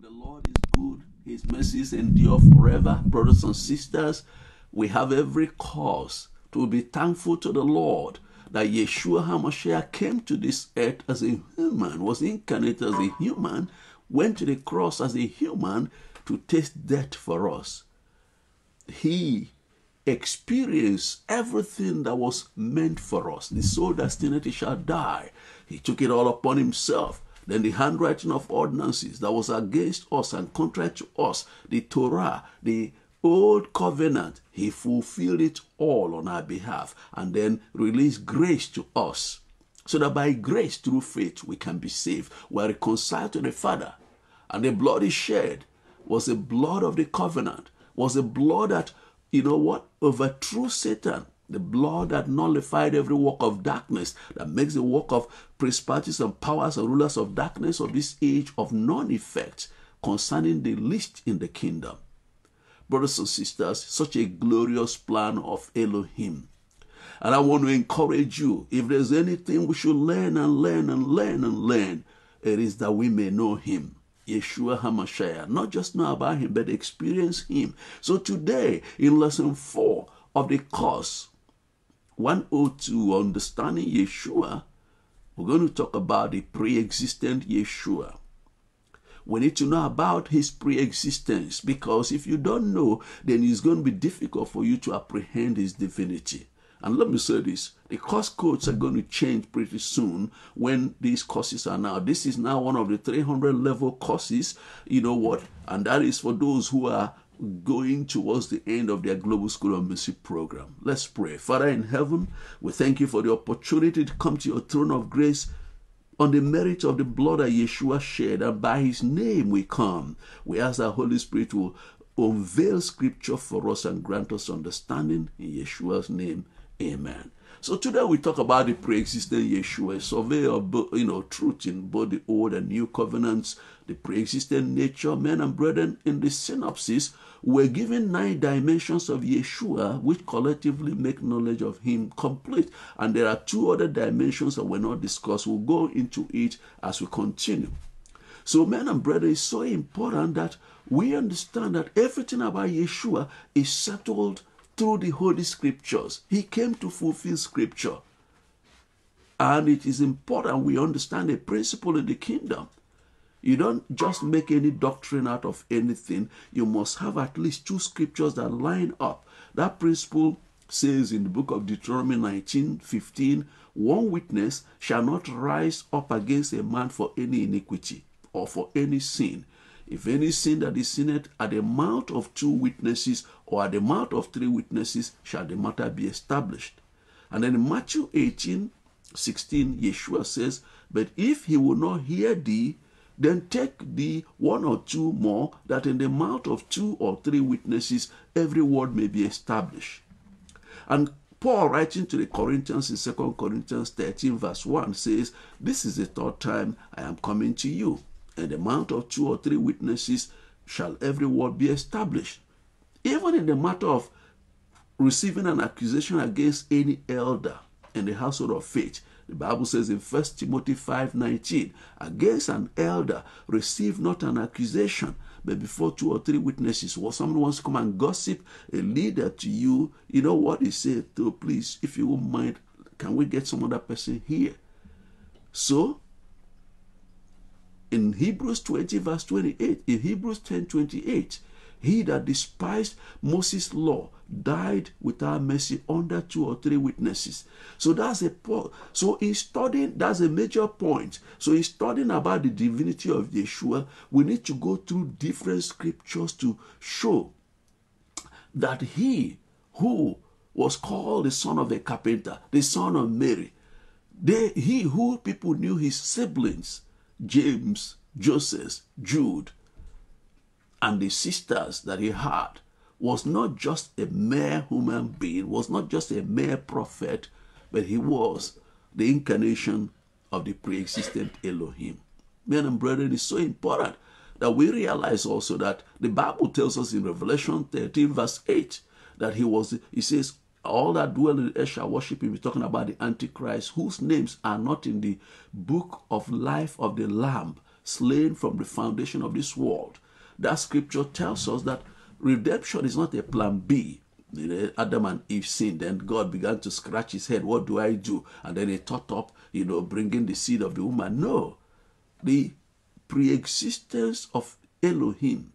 The Lord is good, His mercies endure forever. Brothers and sisters, we have every cause to be thankful to the Lord that Yeshua HaMashiach came to this earth as a human, was incarnate as a human, went to the cross as a human to taste death for us. He experienced everything that was meant for us. The soul destined shall die. He took it all upon himself. Then the handwriting of ordinances that was against us and contrary to us, the Torah, the old covenant, he fulfilled it all on our behalf and then released grace to us. So that by grace through faith we can be saved. We are reconciled to the Father. And the blood he shed was the blood of the covenant, was the blood that, you know what, overthrew Satan the blood that nullified every work of darkness, that makes the work of principalities and powers and rulers of darkness of this age of non effect concerning the least in the kingdom. Brothers and sisters, such a glorious plan of Elohim. And I want to encourage you if there's anything we should learn and learn and learn and learn, it is that we may know Him. Yeshua HaMashiach, not just know about Him, but experience Him. So today, in lesson four of the course, 102 Understanding Yeshua, we're going to talk about the pre existent Yeshua. We need to know about his pre existence because if you don't know, then it's going to be difficult for you to apprehend his divinity. And let me say this the course codes are going to change pretty soon when these courses are now. This is now one of the 300 level courses, you know what? And that is for those who are going towards the end of their Global School of Mercy program. Let's pray. Father in heaven, we thank you for the opportunity to come to your throne of grace on the merit of the blood that Yeshua shed, and by his name we come. We ask that Holy Spirit will unveil scripture for us and grant us understanding in Yeshua's name. Amen. So today we talk about the pre-existent Yeshua, a survey of you know truth in both the old and new covenants, the pre-existent nature, men and brethren. In the synopsis, we're given nine dimensions of Yeshua, which collectively make knowledge of Him complete. And there are two other dimensions that we're not discussed. We'll go into it as we continue. So, men and brethren, it's so important that we understand that everything about Yeshua is settled through the Holy Scriptures. He came to fulfill Scripture. And it is important we understand a principle in the kingdom. You don't just make any doctrine out of anything. You must have at least two scriptures that line up. That principle says in the book of Deuteronomy 19 15, one witness shall not rise up against a man for any iniquity or for any sin. If any sin that is sinned at the mouth of two witnesses or at the mouth of three witnesses, shall the matter be established. And then in Matthew 18 16, Yeshua says, But if he will not hear thee, then take thee one or two more, that in the mouth of two or three witnesses every word may be established. And Paul, writing to the Corinthians in 2 Corinthians 13, verse 1, says, This is the third time I am coming to you. In the mouth of two or three witnesses shall every word be established. Even in the matter of receiving an accusation against any elder in the household of faith, the Bible says in 1 Timothy 5:19, against an elder receive not an accusation, but before two or three witnesses. Or someone wants to come and gossip a leader to you, you know what he said, oh, please, if you won't mind, can we get some other person here? So in Hebrews 20, verse 28, in Hebrews 10 28, he that despised Moses' law died without mercy under two or three witnesses. So that's a so in studying, that's a major point. So in studying about the divinity of Yeshua, we need to go through different scriptures to show that he who was called the son of a carpenter, the son of Mary, they, he who people knew his siblings, James, Joseph, Jude, and the sisters that he had was not just a mere human being, was not just a mere prophet, but he was the incarnation of the pre-existent Elohim. Men and brethren, it's so important that we realize also that the Bible tells us in Revelation 13, verse 8, that he was, he says, all that dwell in earth shall worship him. He's talking about the Antichrist, whose names are not in the book of life of the Lamb slain from the foundation of this world. That scripture tells us that redemption is not a plan B. Adam and Eve sinned, and God began to scratch his head. What do I do? And then he thought up, you know, bringing the seed of the woman. No, the pre-existence of Elohim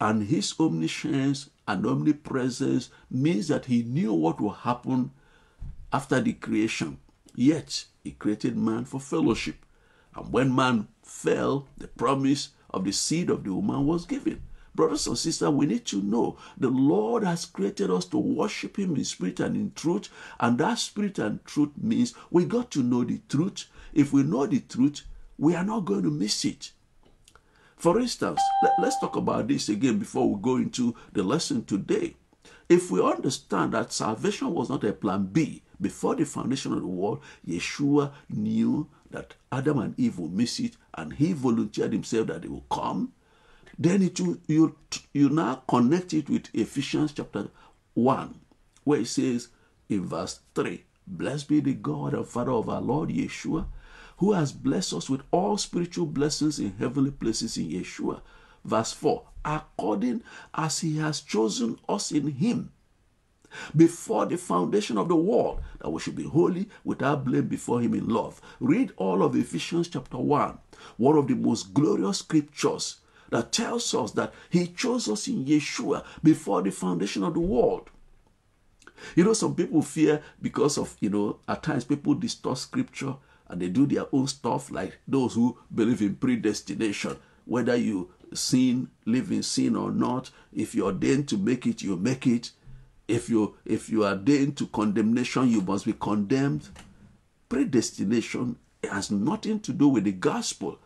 and his omniscience and omnipresence means that he knew what will happen after the creation. Yet he created man for fellowship. And when man fell, the promise of the seed of the woman was given. Brothers and sisters, we need to know the Lord has created us to worship Him in spirit and in truth. And that spirit and truth means we got to know the truth. If we know the truth, we are not going to miss it. For instance, let, us talk about this again before we go into the lesson today. If we understand that salvation was not a plan B before the foundation of the world, Yeshua knew that Adam and Eve will miss it, and he volunteered himself that they will come. Then it you, you now connect it with Ephesians chapter 1, where it says in verse 3 Blessed be the God and Father of our Lord Yeshua who has blessed us with all spiritual blessings in heavenly places in Yeshua. Verse 4 According as he has chosen us in him before the foundation of the world, that we should be holy without blame before him in love. Read all of Ephesians chapter 1, one of the most glorious scriptures that tells us that he chose us in Yeshua before the foundation of the world. You know, some people fear because of, you know, at times people distort scripture and they do their own stuff like those who believe in predestination. Whether you sin live in sin or not if you're ordained to make it you make it. If you if you are ordained to condemnation you must be condemned. Predestination has nothing to do with the gospel.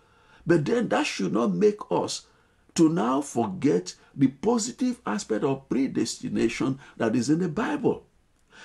But then that should not make us to now forget the positive aspect of predestination that is in the bible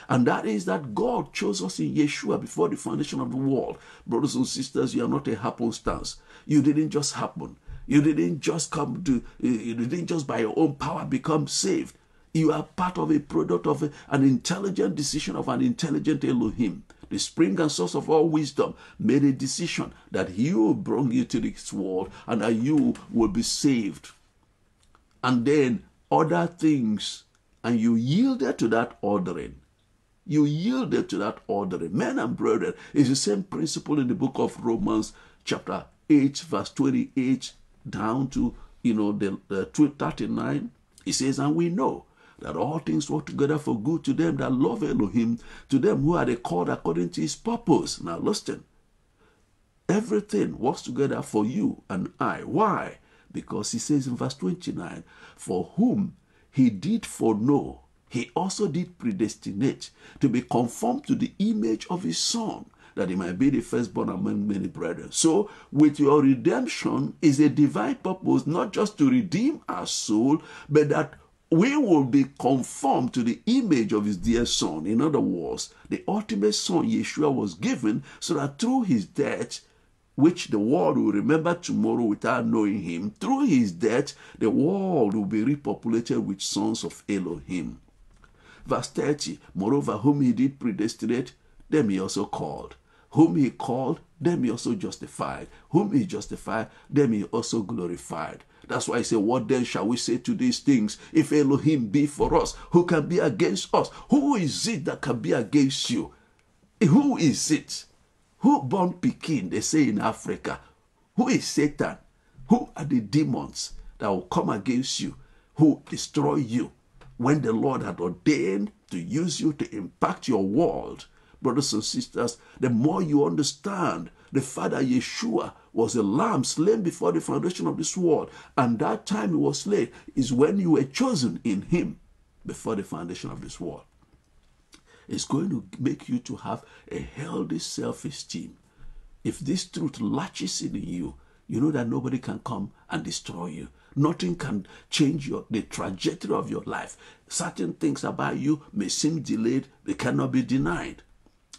and that is that God chose us in Yeshua before the foundation of the world. Brothers and sisters, you are not a happenstance. You didn't just happen. You didn't just come to, eh, you didn't just by your own power become saved. You are part of a product of an intelligent decision of an intelligent Elohim. The spring and source of all wisdom made a decision that He will bring you to this world and that you will be saved. And then other things, and you yielded to that ordering you yielded to that order. Men and brethren, it's the same principle in the book of Romans, chapter 8, verse 28 down to you know the, the 39. He says, And we know that all things work together for good to them that love Elohim, to them who are the called according to his purpose. Now listen. Everything works together for you and I. Why? Because he says in verse 29, For whom he did foreknow, he also did predestinate to be conformed to the image of his son that he might be the firstborn among many brethren. So, with your redemption is a divine purpose, not just to redeem our soul, but that we will be conformed to the image of his dear son. In other words, the ultimate son, Yeshua, was given so that through his death, which the world will remember tomorrow without knowing him, through his death, the world will be repopulated with sons of Elohim. Verse 30 Moreover, whom he did predestinate, them he also called. Whom he called, them he also justified. Whom he justified, them he also glorified. That's why I say, What then shall we say to these things? If Elohim be for us, who can be against us? Who is it that can be against you? Who is it? Who born Pekin, they say in Africa? Who is Satan? Who are the demons that will come against you, who destroy you? When the Lord had ordained to use you to impact your world, brothers and sisters, the more you understand the Father Yeshua was a lamb slain before the foundation of this world, and that time he was slain is when you were chosen in him before the foundation of this world. It's going to make you to have a healthy self-esteem. If this truth latches in you, you know that nobody can come and destroy you. Nothing can change your, the trajectory of your life. Certain things about you may seem delayed, they cannot be denied.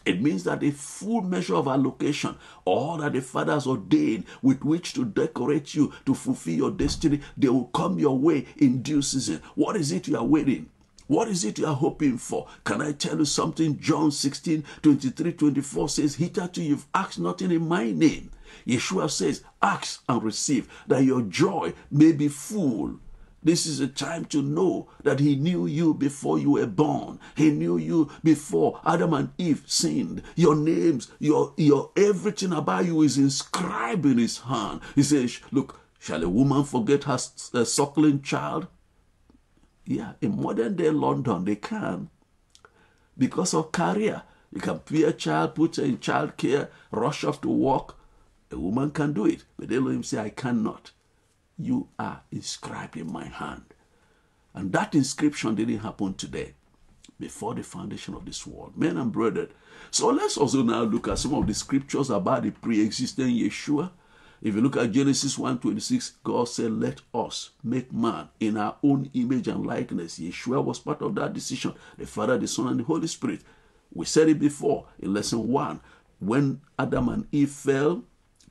It means that a full measure of allocation, all that the Father has ordained with which to decorate you to fulfill your destiny, they will come your way in due season. What is it you are waiting? What is it you are hoping for? Can I tell you something? John 16, 23, 24 says, Hitherto you've asked nothing in my name. Yeshua says, Ask and receive, that your joy may be full. This is a time to know that He knew you before you were born. He knew you before Adam and Eve sinned. Your names, your, your everything about you is inscribed in His hand. He says, Look, shall a woman forget her uh, suckling child? Yeah, in modern day London, they can. Because of career. You can be a child, put her in child care, rush off to work. A woman can do it. But Elohim say, I cannot. You are inscribed in my hand. And that inscription didn't happen today, before the foundation of this world. Men and brethren. So let's also now look at some of the scriptures about the pre-existing Yeshua if you look at Genesis 1:26, God said, Let us make man in our own image and likeness. Yeshua was part of that decision. The Father, the Son, and the Holy Spirit. We said it before in lesson one. When Adam and Eve fell,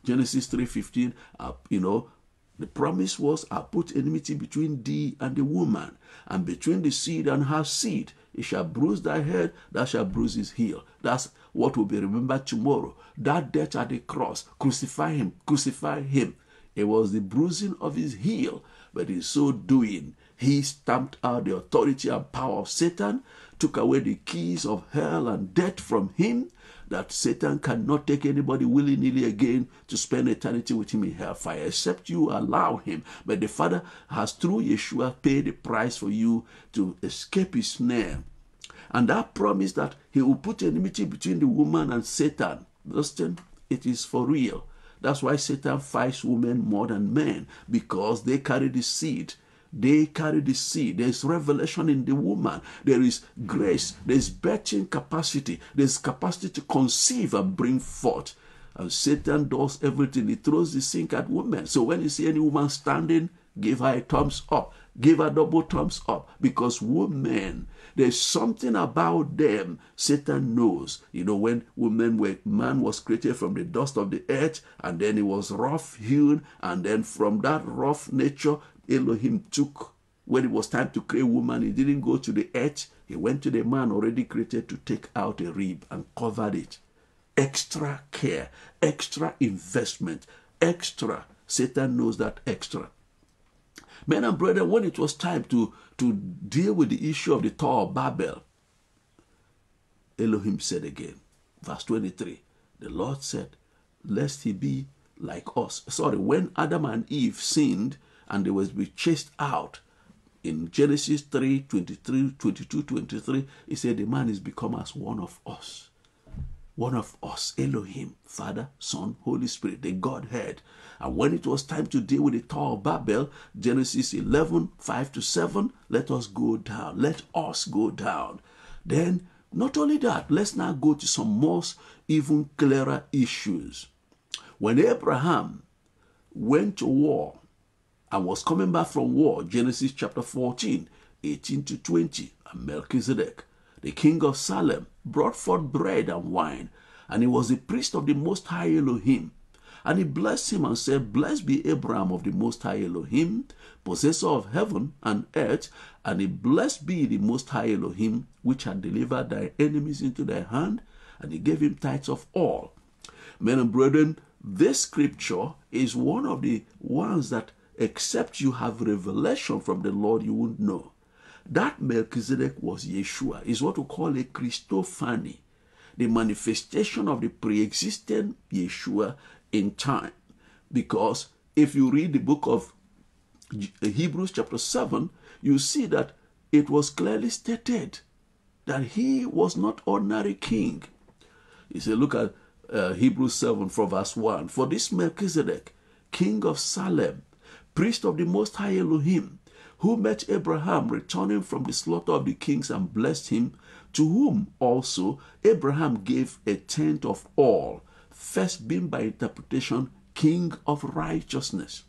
Genesis 3:15, uh, you know, the promise was, I put enmity between thee and the woman, and between the seed and her seed. It shall bruise thy head, thou shalt bruise his heel. That's what will be remembered tomorrow. That death at the cross, crucify him, crucify him. It was the bruising of his heel, but in so doing, he stamped out the authority and power of Satan, took away the keys of hell and death from him, that Satan cannot take anybody willy nilly again to spend eternity with him in hellfire, except you allow him. But the Father has, through Yeshua, paid the price for you to escape his snare. And that promise that he will put enmity between the woman and Satan, listen, it is for real. That's why Satan fights women more than men, because they carry the seed. They carry the seed. There's revelation in the woman. There is grace. There's birthing capacity. There's capacity to conceive and bring forth. And Satan does everything. He throws the sink at women. So when you see any woman standing, give her a thumbs up. Give her double thumbs up. Because women there's something about them Satan knows. You know, when women were, man was created from the dust of the earth, and then he was rough hewn, and then from that rough nature, Elohim took when it was time to create woman, he didn't go to the earth. He went to the man already created to take out a rib and covered it. Extra care, extra investment, extra. Satan knows that extra. Men and brethren, when it was time to, to deal with the issue of the Tower of Babel, Elohim said again, verse 23, the Lord said, Lest he be like us. Sorry, when Adam and Eve sinned and they was be chased out, in Genesis 3 23, 22, 23, he said, The man is become as one of us. One of us, Elohim, Father, Son, Holy Spirit, the Godhead. And when it was time to deal with the Tower of Babel, Genesis 11, 5 to 7, let us go down. Let us go down. Then, not only that, let's now go to some more even clearer issues. When Abraham went to war and was coming back from war, Genesis chapter 14, 18 to 20, and Melchizedek, the king of Salem, brought forth bread and wine, and he was the priest of the Most High Elohim. And he blessed him and said, Blessed be Abraham of the Most High Elohim, possessor of heaven and earth, and he blessed be the Most High Elohim, which had delivered thy enemies into thy hand, and he gave him tithes of all. Men and brethren, this scripture is one of the ones that, except you have revelation from the Lord, you won't know. That Melchizedek was Yeshua, is what we call a Christophany, the manifestation of the pre existent Yeshua in time. Because if you read the book of Hebrews, chapter 7, you see that it was clearly stated that he was not ordinary king. You say, look at uh, Hebrews 7 from verse 1. For this Melchizedek, king of Salem, priest of the Most High Elohim, who met Abraham returning from the slaughter of the kings and blessed him, to whom also Abraham gave a tenth of all, first being by interpretation king of righteousness.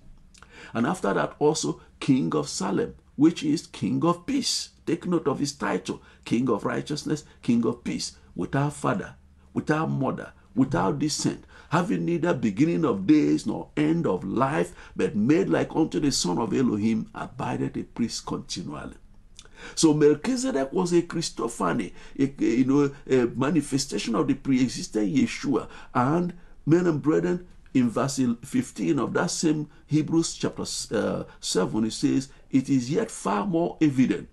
And after that, also king of Salem, which is king of peace. Take note of his title king of righteousness, king of peace, without father, without mother, without descent, having neither beginning of days nor end of life, but made like unto the Son of Elohim, abideth a priest continually. So Melchizedek was a Christophany, a, you know, a manifestation of the pre-existent Yeshua. And men and brethren, in verse 15 of that same Hebrews chapter uh, 7, it says, It is yet far more evident,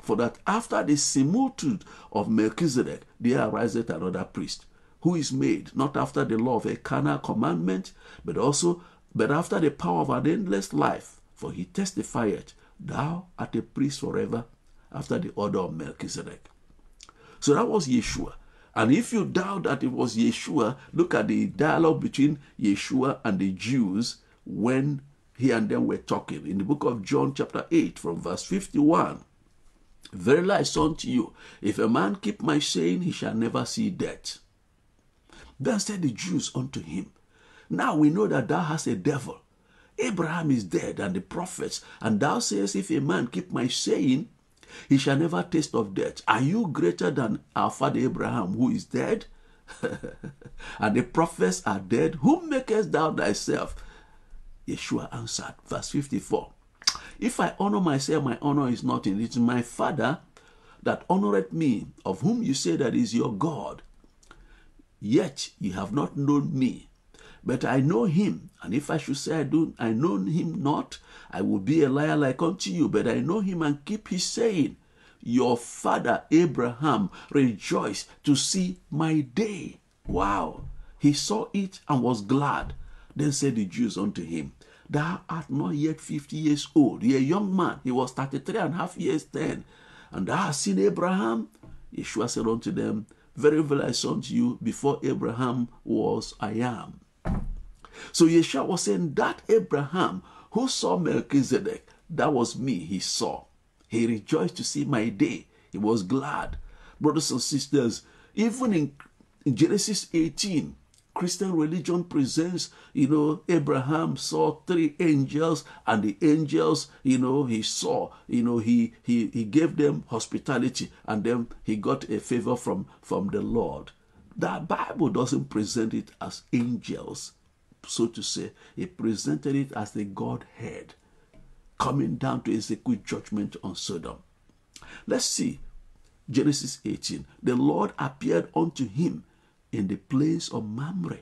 for that after the similitude of Melchizedek, there ariseth another priest, who is made not after the law of a carnal commandment, but also but after the power of an endless life. For he testifieth, Thou art a priest forever after the order of Melchizedek. So that was Yeshua. And if you doubt that it was Yeshua, look at the dialogue between Yeshua and the Jews when he and them were talking. In the book of John, chapter 8, from verse 51. Verily I say unto you, if a man keep my saying, he shall never see death. Then said the Jews unto him, Now we know that thou hast a devil. Abraham is dead, and the prophets, and thou sayest, If a man keep my saying, he shall never taste of death. Are you greater than our father Abraham, who is dead? and the prophets are dead. Who makest thou thyself? Yeshua answered, verse 54. If I honor myself, my honor is nothing. It is my Father that honoreth me, of whom you say that is your God. Yet ye have not known me, but I know him. And if I should say I do I know him not, I will be a liar like unto you. But I know him and keep his saying. Your father Abraham rejoiced to see my day. Wow. He saw it and was glad. Then said the Jews unto him, Thou art not yet fifty years old. Ye a young man. He was thirty-three and a half years then. And thou hast seen Abraham? Yeshua said unto them, Very well I say unto you, before Abraham was, I am. So Yeshua was saying that Abraham who saw Melchizedek, that was me, he saw. He rejoiced to see my day. He was glad. Brothers and sisters, even in, in Genesis 18, Christian religion presents, you know, Abraham saw three angels, and the angels, you know, he saw, you know, he he he gave them hospitality, and then he got a favor from from the Lord. The Bible doesn't present it as angels, so to say. It presented it as the Godhead coming down to execute judgment on Sodom. Let's see Genesis 18. The Lord appeared unto him in the place of Mamre,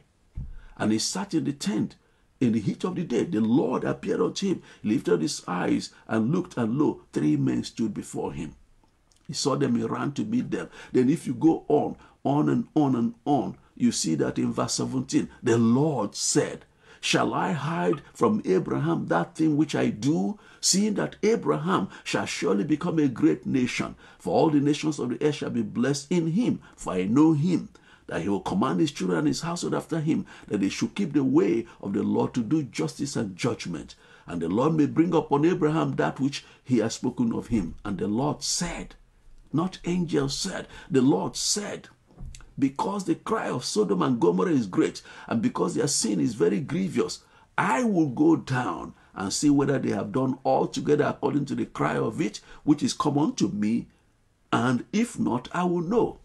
and he sat in the tent in the heat of the day. The Lord appeared unto him, lifted his eyes, and looked, and lo, three men stood before him. He saw them, he ran to meet them. Then, if you go on, on and on and on, you see that in verse 17, the Lord said, Shall I hide from Abraham that thing which I do, seeing that Abraham shall surely become a great nation? For all the nations of the earth shall be blessed in him, for I know him that he will command his children and his household after him, that they should keep the way of the Lord to do justice and judgment. And the Lord may bring upon Abraham that which he has spoken of him. And the Lord said, not angels said, the Lord said, because the cry of Sodom and Gomorrah is great, and because their sin is very grievous, I will go down and see whether they have done altogether according to the cry of it, which is common to me, and if not, I will know.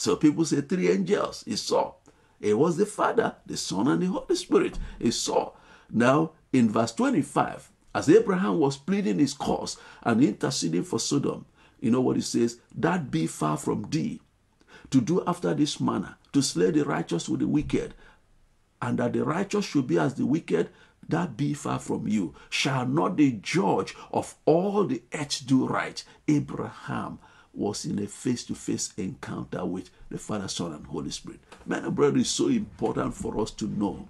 So people say three angels. He saw. It was the Father, the Son, and the Holy Spirit. He saw. Now, in verse 25, as Abraham was pleading his cause and interceding for Sodom, you know what he says? That be far from thee, to do after this manner, to slay the righteous with the wicked, and that the righteous should be as the wicked, that be far from you. Shall not the judge of all the earth do right? Abraham was in a face to face encounter with the Father, Son, and Holy Spirit. Man and brother, is so important for us to know.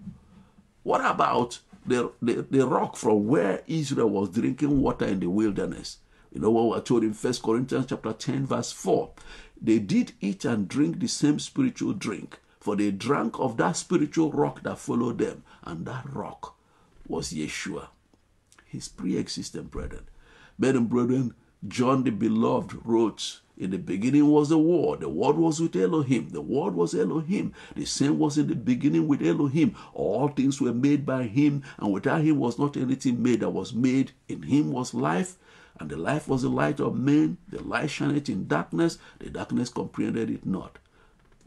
What about the, the, the rock from where Israel was drinking water in the wilderness? You know what we're told in First Corinthians chapter 10, verse 4. They did eat and drink the same spiritual drink, for they drank of that spiritual rock that followed them, and that rock was Yeshua, his pre-existent brethren. Men and brethren, John the Beloved wrote, In the beginning was the Word, the Word was with Elohim, the Word was Elohim, the same was in the beginning with Elohim. All things were made by him, and without him was not anything made that was made. In him was life, and the life was the light of men. The light shineth in darkness, the darkness comprehended it not.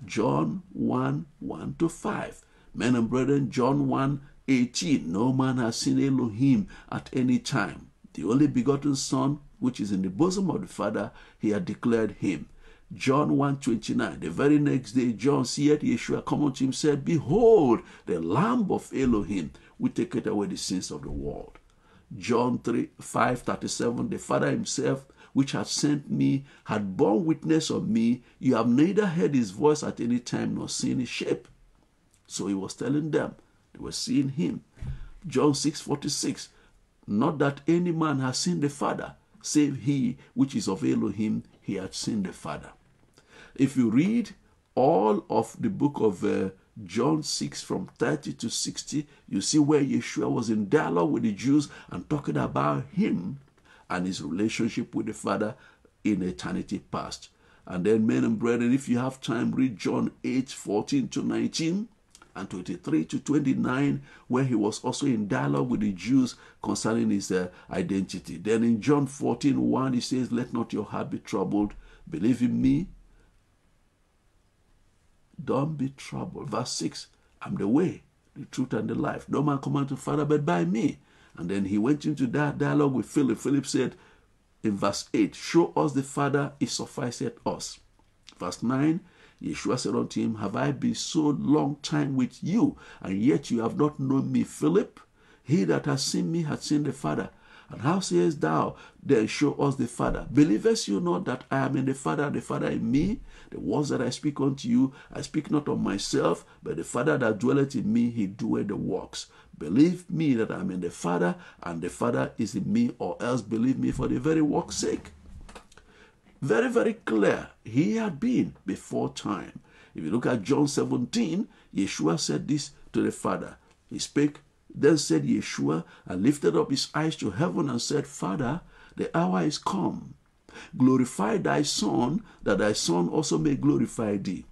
John 1 1 to 5. Men and brethren, John 1 18. No man has seen Elohim at any time. The only begotten Son which is in the bosom of the Father, he had declared him. John 1.29, the very next day, John seeth Yeshua come unto him, said, Behold, the Lamb of Elohim, which taketh away the sins of the world. John 3, 5, 37, the Father himself, which hath sent me, had borne witness of me. You have neither heard his voice at any time nor seen his shape. So he was telling them, they were seeing him. John 6, 46, not that any man has seen the Father, save he which is of Elohim, he had seen the Father. If you read all of the book of uh, John 6 from 30 to 60, you see where Yeshua was in dialogue with the Jews and talking about him and his relationship with the Father in eternity past. And then, men and brethren, if you have time, read John 8 14 to 19 and 23 to 29, where he was also in dialogue with the Jews concerning his uh, identity. Then in John 14 1, he says, Let not your heart be troubled. Believe in me. Don't be troubled. Verse 6 I'm the way, the truth, and the life. No man come unto the Father but by me. And then he went into that dialogue with Philip. Philip said in verse 8, Show us the Father, it sufficeth us. Verse 9, Yeshua said unto him, Have I been so long time with you, and yet you have not known me, Philip? He that has seen me hath seen the Father. And how sayest thou, then show us the Father? Believest you not that I am in the Father, and the Father in me? The words that I speak unto you, I speak not of myself, but the Father that dwelleth in me, he doeth the works. Believe me that I am in the Father, and the Father is in me, or else believe me for the very work's sake. Very, very clear. He had been before time. If you look at John 17, Yeshua said this to the Father. He spake, then said Yeshua, and lifted up his eyes to heaven and said, Father, the hour is come. Glorify thy Son, that thy Son also may glorify thee.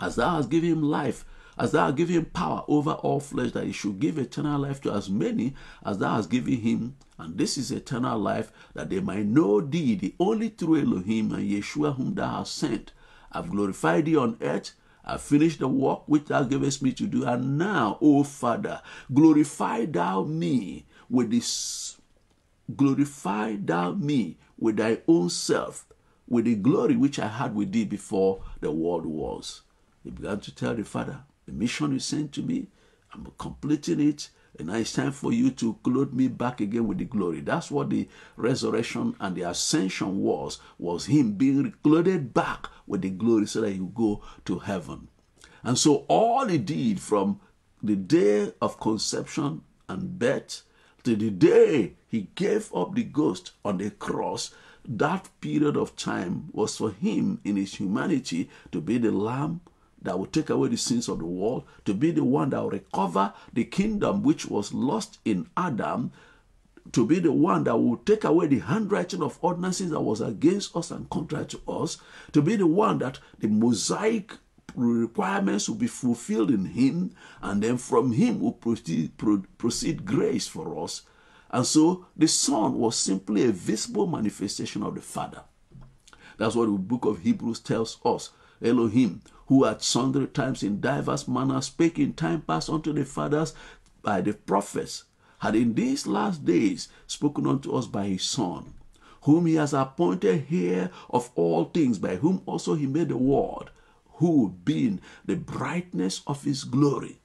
As thou hast given him life, as thou given him power over all flesh, that he should give eternal life to as many as thou hast given him. And this is eternal life, that they might know thee, the only true Elohim, and Yeshua whom thou hast sent. I've glorified thee on earth. I've finished the work which thou gavest me to do. And now, O Father, glorify thou me with this. Glorify thou me with thy own self, with the glory which I had with thee before the world was. He began to tell the Father, the mission you sent to me, I'm completing it. And now it's time for you to clothe me back again with the glory. That's what the resurrection and the ascension was, was him being clothed back with the glory so that he would go to heaven. And so all he did from the day of conception and birth to the day he gave up the ghost on the cross, that period of time was for him in his humanity to be the lamb that will take away the sins of the world, to be the one that will recover the kingdom which was lost in Adam, to be the one that will take away the handwriting of ordinances that was against us and contrary to us, to be the one that the Mosaic requirements will be fulfilled in him, and then from him will proceed, pro, proceed grace for us. And so the Son was simply a visible manifestation of the Father. That's what the book of Hebrews tells us. Elohim, who at sundry times in divers manners spake in time past unto the fathers by the prophets, had in these last days spoken unto us by his Son, whom he has appointed heir of all things, by whom also he made the world, who being the brightness of his glory,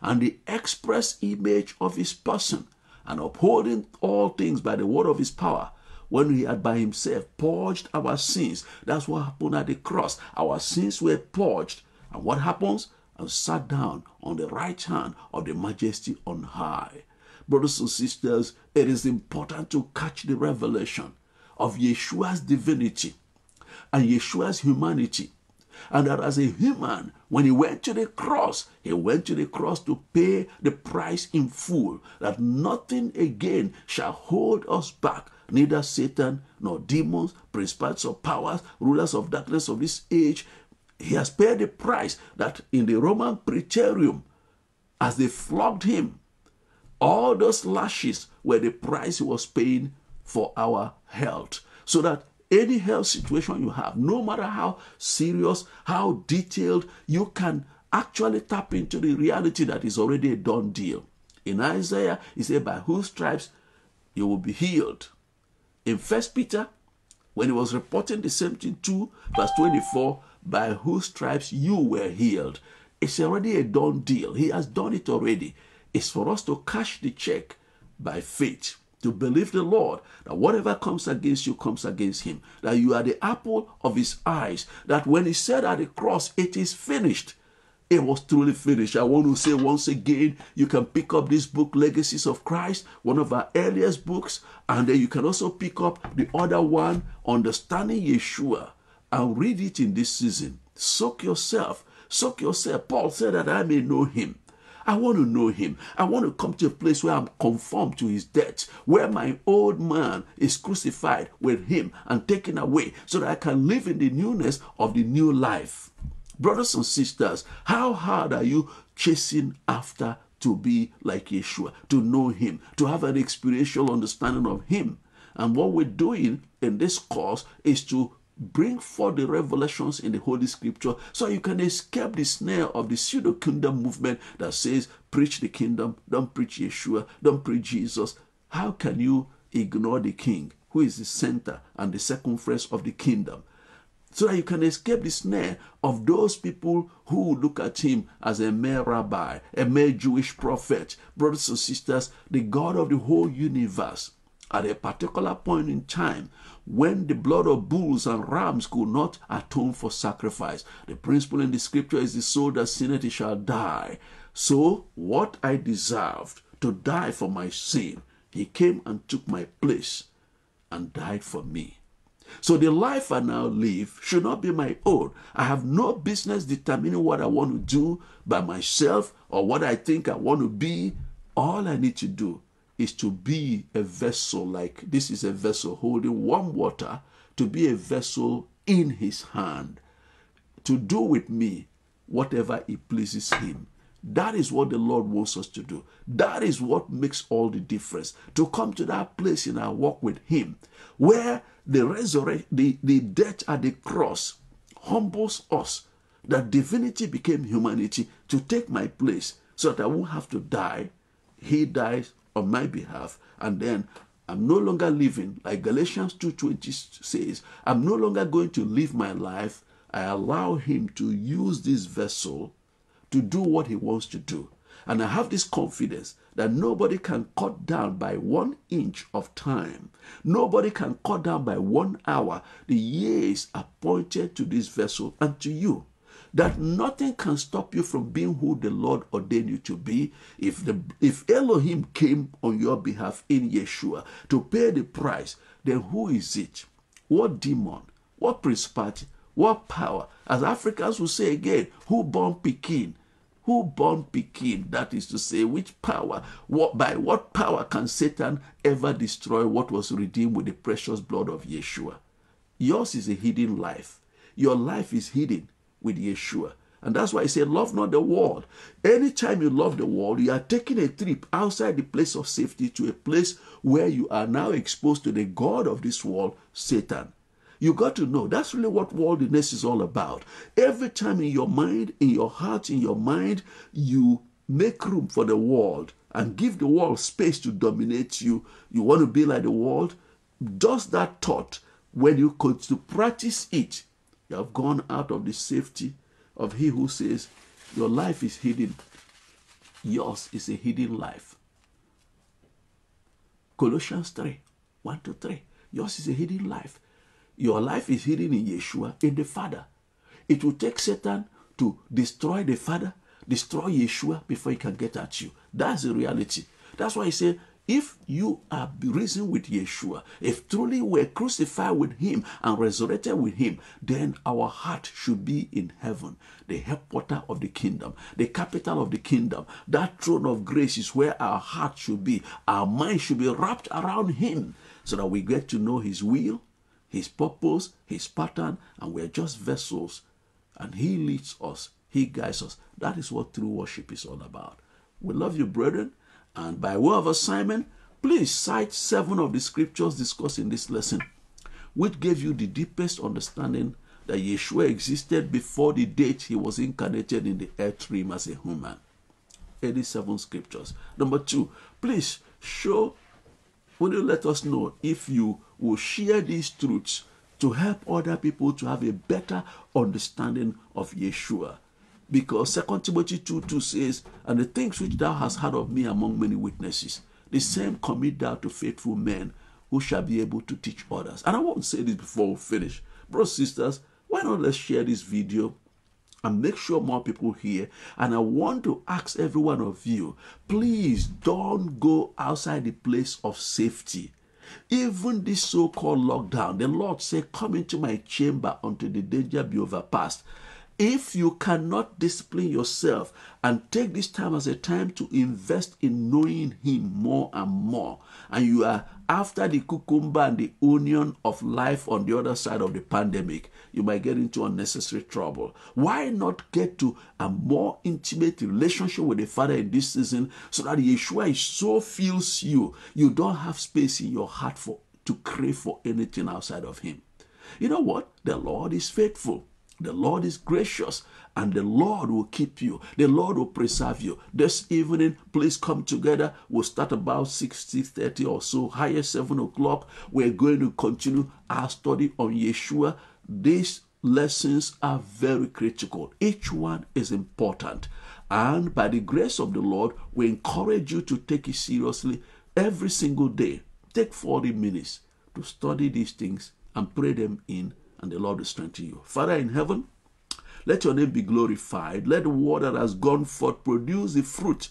and the express image of his person, and upholding all things by the word of his power, when he had by himself purged our sins. That's what happened at the cross. Our sins were purged. And what happens? And sat down on the right hand of the majesty on high. Brothers and sisters, it is important to catch the revelation of Yeshua's divinity and Yeshua's humanity. And that as a human, when he went to the cross, he went to the cross to pay the price in full, that nothing again shall hold us back neither Satan nor demons, principalities or powers, rulers of darkness of this age. He has paid the price that in the Roman praetorium, as they flogged him, all those lashes were the price he was paying for our health. So that any health situation you have, no matter how serious, how detailed, you can actually tap into the reality that is already a done deal. In Isaiah, he said, By whose stripes you will be healed. In First Peter, when he was reporting the same thing 2, verse 24, by whose stripes you were healed. It's already a done deal. He has done it already. It's for us to cash the check by faith, to believe the Lord that whatever comes against you comes against him, that you are the apple of his eyes, that when he said at the cross, it is finished, it was truly finished. I want to say once again, you can pick up this book, Legacies of Christ, one of our earliest books, and then you can also pick up the other one, Understanding Yeshua, and read it in this season. Soak yourself. Soak yourself. Paul said that I may know him. I want to know him. I want to come to a place where I'm conformed to his death, where my old man is crucified with him and taken away so that I can live in the newness of the new life. Brothers and sisters, how hard are you chasing after to be like Yeshua, to know Him, to have an experiential understanding of Him? And what we're doing in this course is to bring forth the revelations in the Holy Scripture so you can escape the snare of the pseudo kingdom movement that says, preach the kingdom, don't preach Yeshua, don't preach Jesus. How can you ignore the king, who is the center and the circumference of the kingdom? So that you can escape the snare of those people who look at him as a mere rabbi, a mere Jewish prophet. Brothers and sisters, the God of the whole universe, at a particular point in time, when the blood of bulls and rams could not atone for sacrifice, the principle in the scripture is the soul that sinneth it shall die. So, what I deserved to die for my sin, he came and took my place and died for me. So the life I now live should not be my own. I have no business determining what I want to do by myself or what I think I want to be. All I need to do is to be a vessel, like this is a vessel holding warm water, to be a vessel in his hand, to do with me whatever it pleases him. That is what the Lord wants us to do. That is what makes all the difference. To come to that place in our walk with Him where the resurrection, the, the death at the cross humbles us. That divinity became humanity to take my place so that I won't have to die. He dies on my behalf. And then I'm no longer living, like Galatians 2.20 says, I'm no longer going to live my life. I allow him to use this vessel to do what he wants to do. And I have this confidence that nobody can cut down by one inch of time. Nobody can cut down by one hour the years appointed to this vessel and to you. That nothing can stop you from being who the Lord ordained you to be. If the if Elohim came on your behalf in Yeshua to pay the price, then who is it? What demon? What principality? What power? As Africans will say again, who born Pekin? Who born Pekin, that is to say, which power, what, by what power can Satan ever destroy what was redeemed with the precious blood of Yeshua? Yours is a hidden life. Your life is hidden with Yeshua. And that's why I say, love not the world. Anytime you love the world, you are taking a trip outside the place of safety to a place where you are now exposed to the God of this world, Satan. You got to know that's really what worldliness is all about. Every time in your mind, in your heart, in your mind, you make room for the world and give the world space to dominate you. You want to be like the world? Just that thought, when you could to practice it, you have gone out of the safety of he who says, Your life is hidden. Yours is a hidden life. Colossians 3 1 to 3. Yours is a hidden life. Your life is hidden in Yeshua, in the Father. It will take Satan to destroy the Father, destroy Yeshua before he can get at you. That's the reality. That's why I say, if you are risen with Yeshua, if truly we're crucified with him and resurrected with him, then our heart should be in heaven, the headquarter of the kingdom, the capital of the kingdom. That throne of grace is where our heart should be. Our mind should be wrapped around him so that we get to know his will, his purpose, His pattern, and we're just vessels. And He leads us, He guides us. That is what true worship is all about. We love you, brethren. And by way of assignment, please cite seven of the scriptures discussed in this lesson, which gave you the deepest understanding that Yeshua existed before the date he was incarnated in the earth realm as a human. 87 scriptures. Number two, please show Will you let us know if you will share these truths to help other people to have a better understanding of Yeshua? Because 2 Timothy 2 2 says, And the things which thou hast heard of me among many witnesses, the same commit thou to faithful men who shall be able to teach others. And I won't say this before we finish. Brothers, sisters, why not let's share this video and make sure more people hear. And I want to ask every one of you, please don't go outside the place of safety. Even this so called lockdown, the Lord said, Come into my chamber until the danger be overpassed. If you cannot discipline yourself and take this time as a time to invest in knowing Him more and more, and you are after the cucumber and the onion of life on the other side of the pandemic, you might get into unnecessary trouble. Why not get to a more intimate relationship with the Father in this season so that Yeshua so fills you, you don't have space in your heart for to crave for anything outside of Him? You know what? The Lord is faithful. The Lord is gracious and the Lord will keep you. The Lord will preserve you. This evening, please come together. We'll start about 60, 30 or so, higher 7 o'clock. We're going to continue our study on Yeshua. These lessons are very critical. Each one is important. And by the grace of the Lord, we encourage you to take it seriously every single day. Take 40 minutes to study these things and pray them in and the Lord will strengthen you. Father in heaven, let your name be glorified. Let the word that has gone forth produce the fruit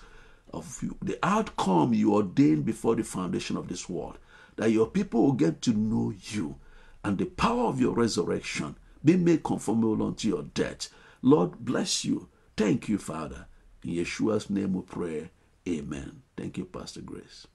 of you, the outcome you ordained before the foundation of this world. That your people will get to know you and the power of your resurrection be made conformable unto your death. Lord, bless you. Thank you, Father. In Yeshua's name we pray. Amen. Thank you, Pastor Grace.